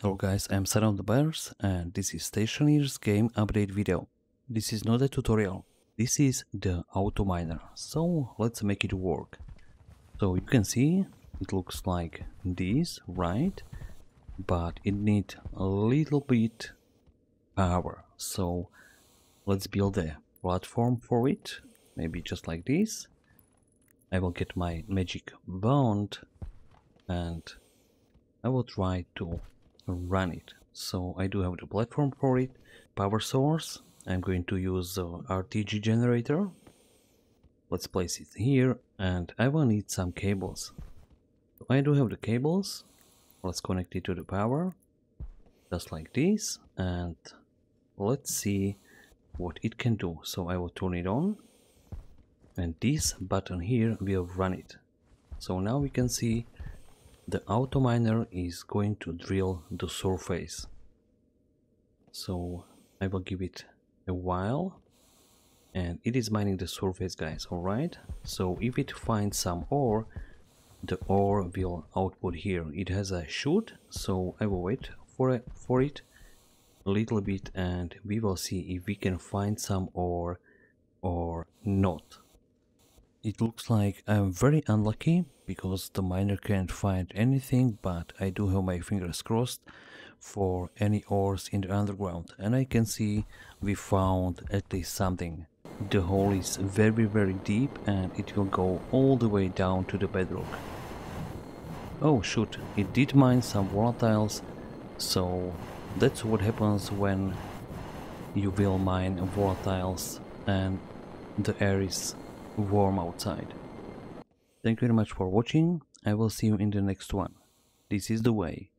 Hello guys, I'm Saddamo De Beers and this is Stationeers game update video. This is not a tutorial, this is the auto miner. So let's make it work. So you can see it looks like this, right? But it needs a little bit power. So let's build a platform for it, maybe just like this. I will get my magic wand and I will try to run it. So I do have the platform for it, power source. I'm going to use the RTG generator. Let's place it here and I will need some cables. I do have the cables. Let's connect it to the power just like this and let's see what it can do. So I will turn it on and this button here will run it. So now we can see the auto miner is going to drill the surface. So I will give it a while. And it is mining the surface guys alright so if it finds some ore the ore will output here. It has a chute so I will wait for it for it a little bit and we will see if we can find some ore or not it looks like I'm very unlucky because the miner can't find anything but I do have my fingers crossed for any ores in the underground and I can see we found at least something. The hole is very very deep and it will go all the way down to the bedrock. Oh shoot, it did mine some volatiles so that's what happens when you will mine volatiles and the air is warm outside. Thank you very much for watching. I will see you in the next one. This is the way.